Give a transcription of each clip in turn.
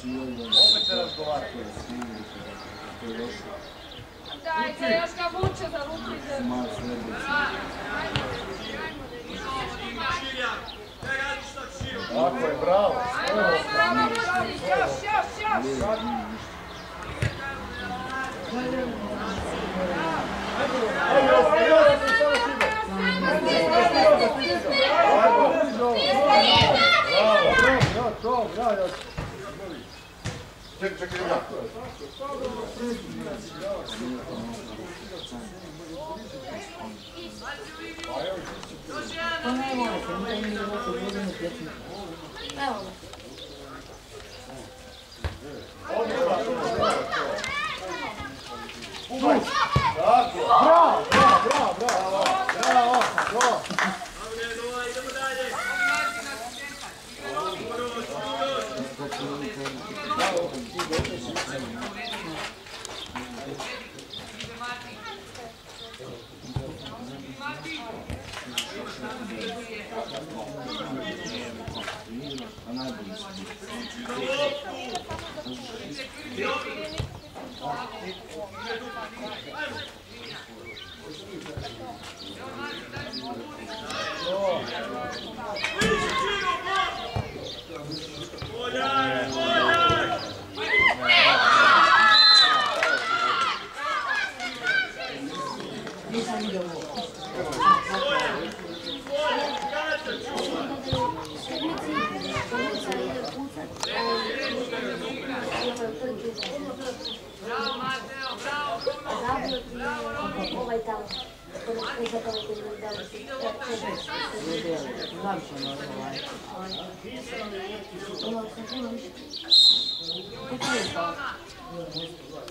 Opet se razgovara. Dajte, još ga vuče za ruku i za... Tako je, bravo. Ajmo, bravo, Rodić, još, još, još! Čekaj, čekaj, ja. Bravo,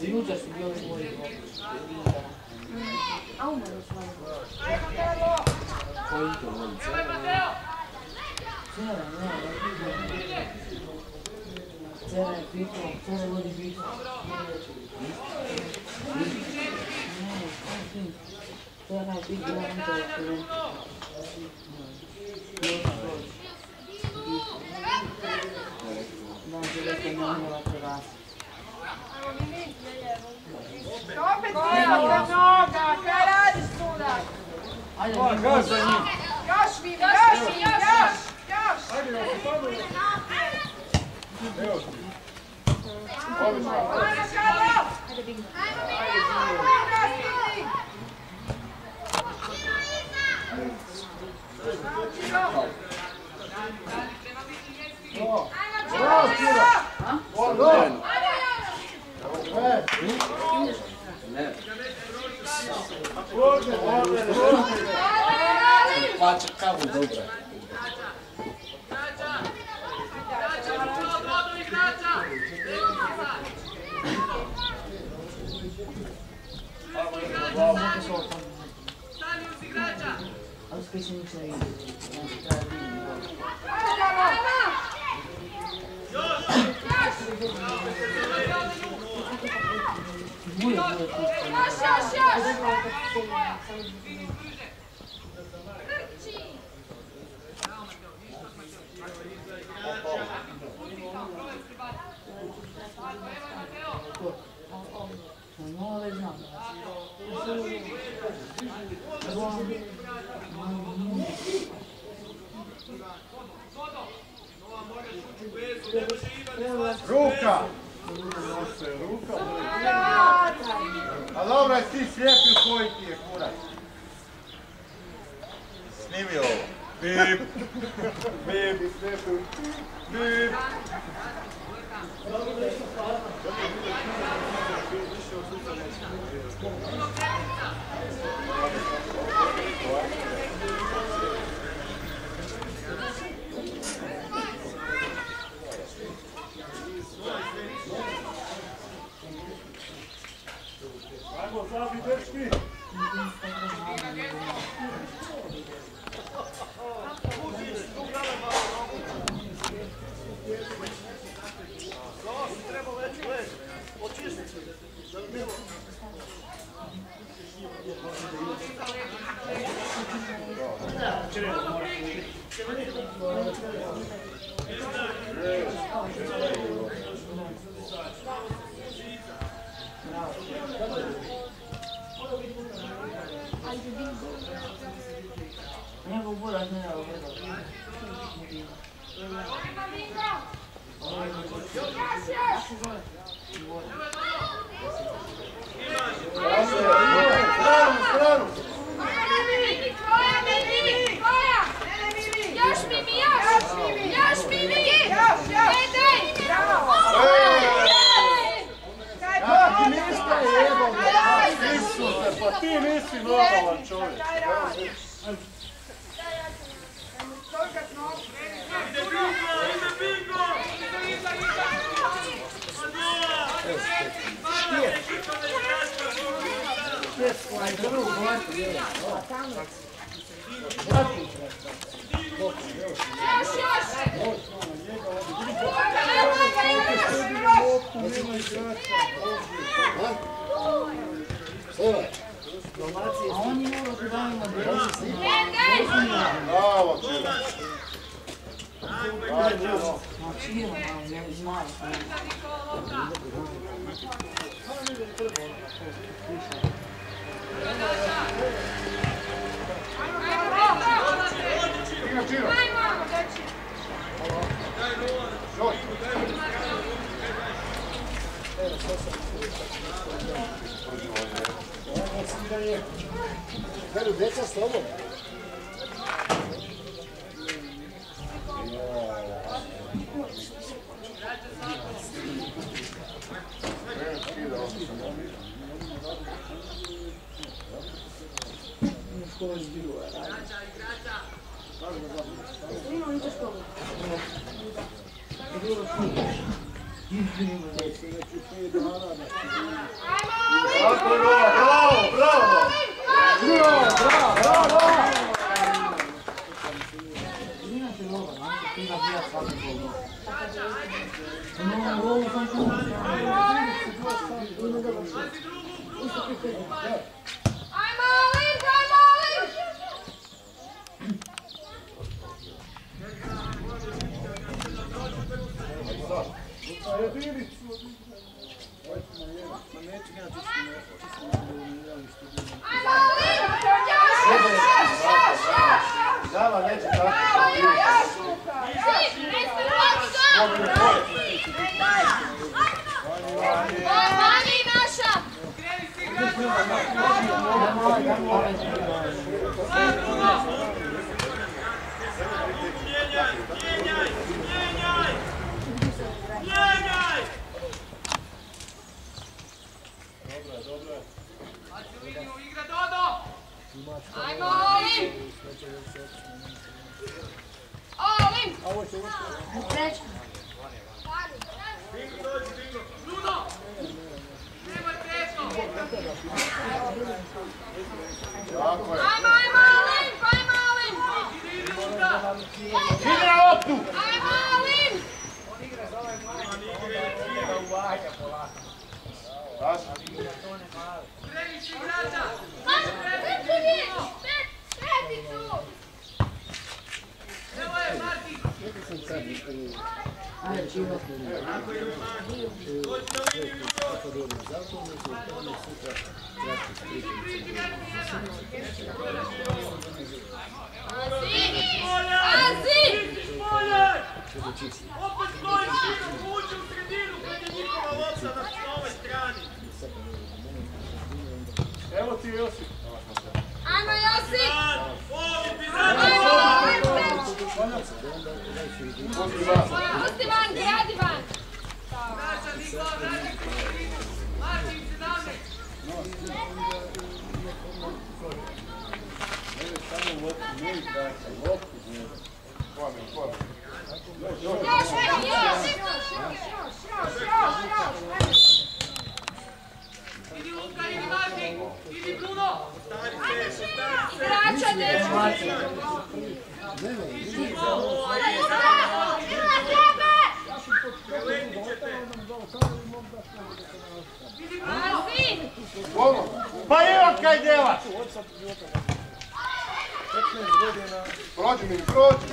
Minuta su bio u mojih. Não, direto não, não, não, não, não, não, não, não, não, não, não, não, não, não, Boa, tira! Boa, Quatro cabos dobra. Aos peixinhos aí. Vai, vai, vai! Još, još, još! No, već znam. Ruka. Ruka. A dobro, jesi ti slijepi u koji ti je kurac? Snimi ovo. Bip. Bip. Bip. Ajmo, Zawideczki! Ti nisi normalan čovjek. Još, još. On je morao da Quero ver se é só mano. No, gol sam tu. Ajmo, Alin, ajmo, Alin. Ajmo, Alin. Još, još, još, još. Dava neće tako. Svi, niste loš, Vani naša! Ajmo, Olim! Olim! Tako je. Ajmo, ajmo, Olim! Ajmo, Olim! Igra loptu. Ajmo, Olim! Saša. Ajde, čivo. Azi! Opet Josip. Osti van, gradi van! Vraća Nikola, vraća Kristić! Marči im se dame! Ne, samo lopku, ne vraća, lopku ne vraća. Kome, kome? Još, još, još, još, još, još, još, još, Idi Luka, idi Marti, idi Bruno! Stari se, stari se! Igrača, dečko! Ne, ne, Pa evo kaj djela. Prođi mi, prođi.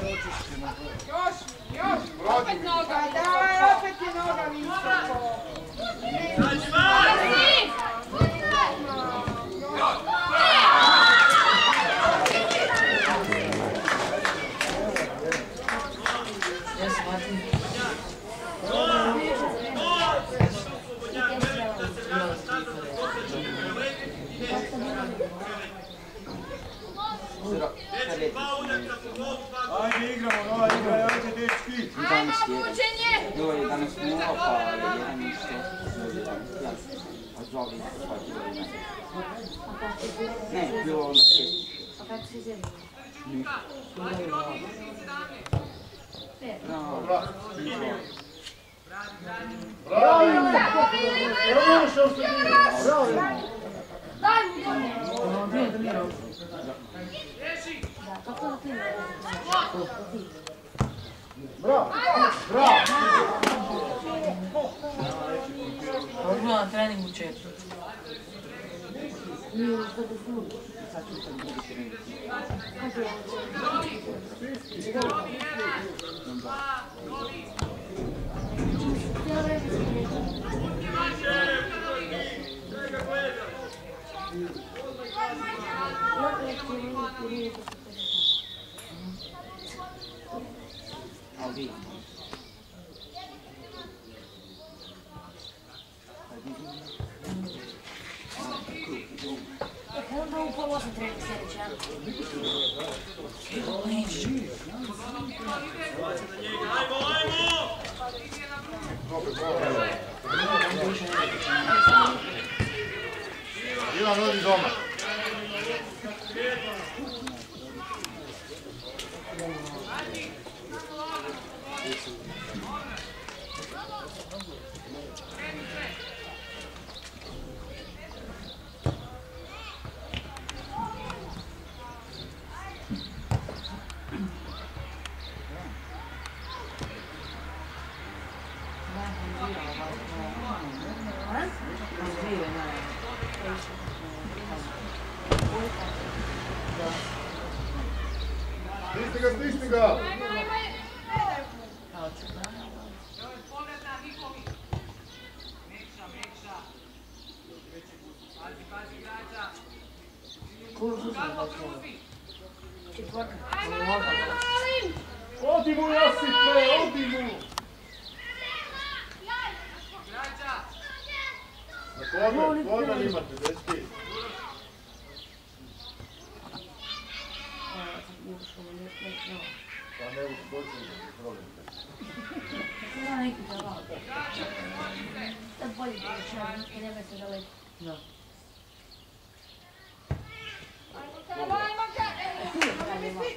Još, još! Prođi Opet mi. noga! Daj, opet je noga Covid ne più onda no bravi bravi Bravo! Bravo! Ognuno ha tre in buccetto. Audi. sam trebao sljedeći jedan. Ajmo, ajmo! Ivan, odi doma. Thank you. Odi mu Josipe, odi mu! Na pogled, pogled imate, dečki. Pa ne uskočim, problem. Ima neki zabav. Sad bolje da povećavam, i nema se daleko. Da. Ajmo, ajmo, ajmo! ります。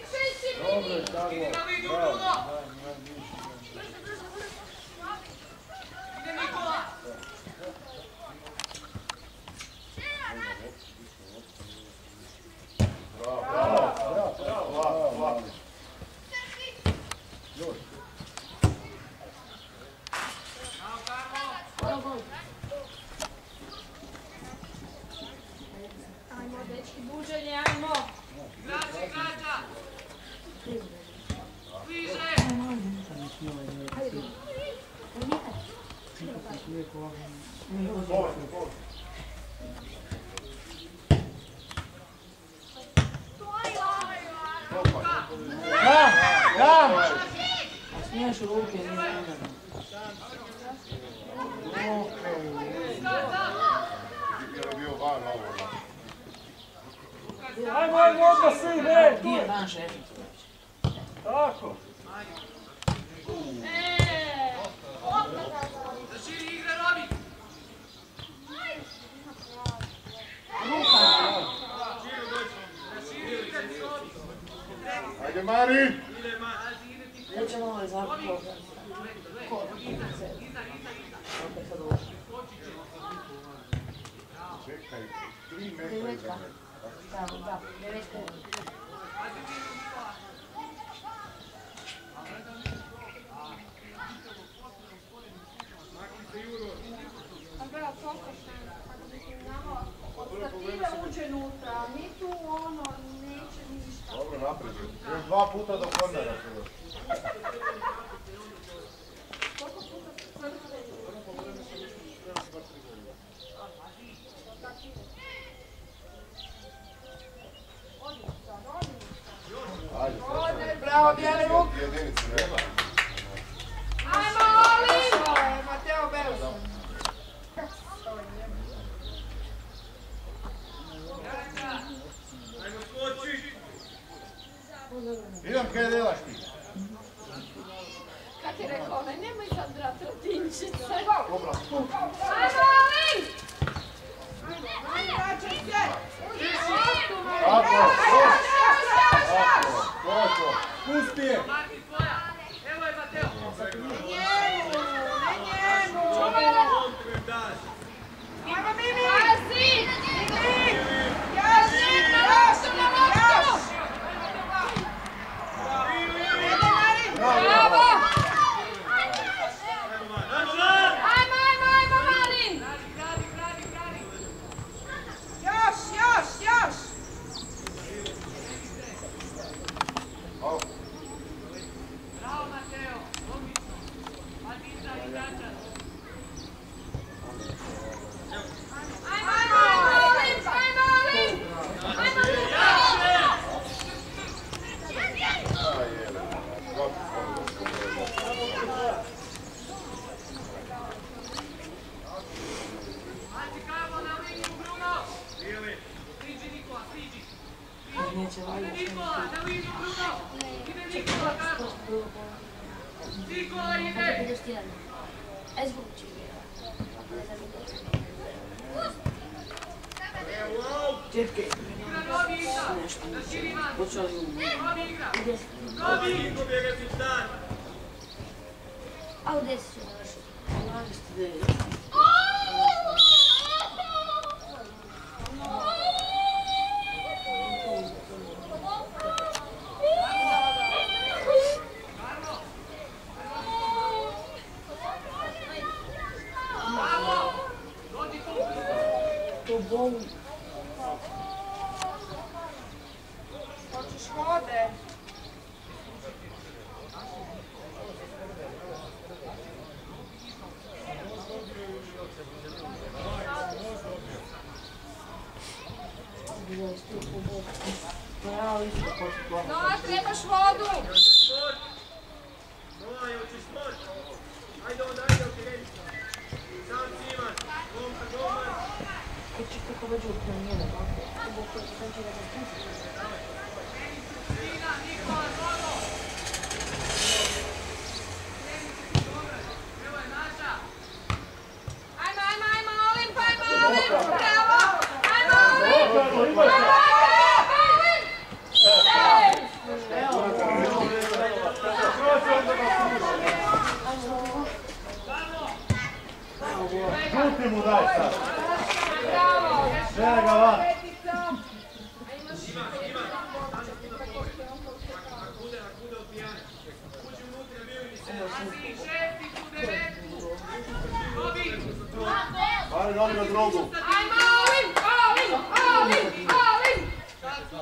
Nikola kako? Nikola ide! Ezbog ću. Četke. Nešto. Počeo je Novi igra. A u desu. U. Au. Hoćeš vode? Da, trebaš vodu! Žuti mu daj sad. Šere ga van. Hvala, dali ga drogu. Ajmo, Olin, Olin, Olin, Olin! Šta tu?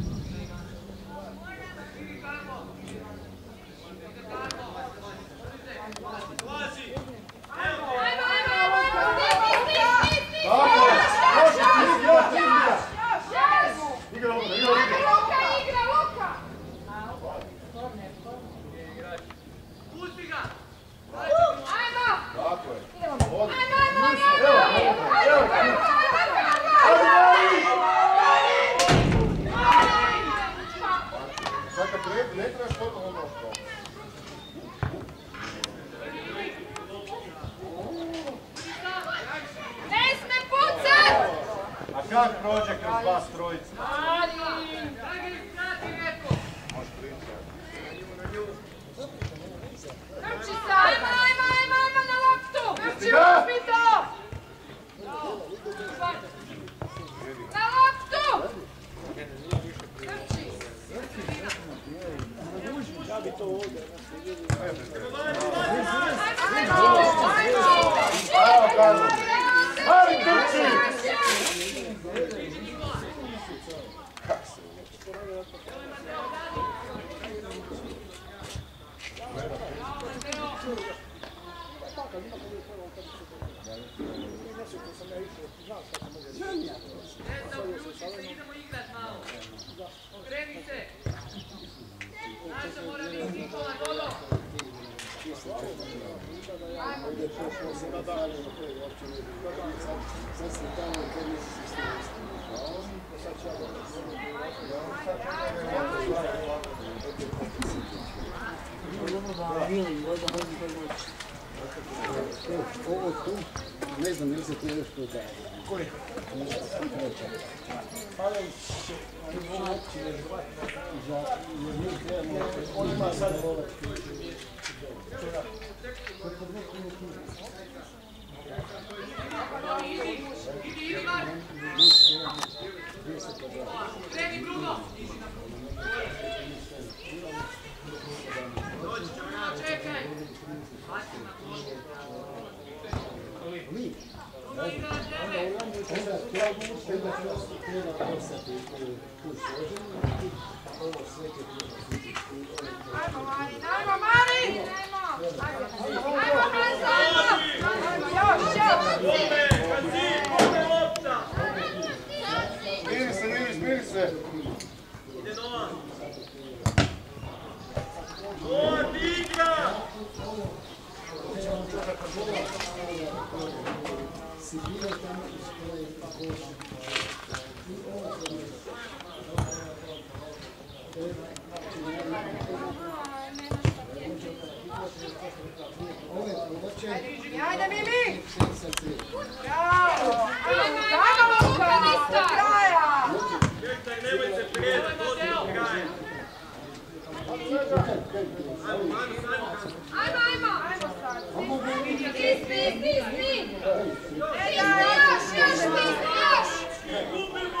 строить. Ovo tu, ne znam ili se ti još prodaje. Koji? On sad Ajmo, Mari! Ajmo, Mari! Ajmo, Ajmo, Ajmo, Ajmo, Ajmo, Smiri se, miri, smiri se. Ide Novan. Novan, igra! Thank you ove provoče... Ajde, Mili! Bravo! Ajmo, Luka! Do kraja! Čekaj, nemojte predat, dođi do kraja! Ajmo, ajmo, ajmo! Ajmo sad! Ti stisni, stisni! Ti znaš, još ti znaš! Gubimo!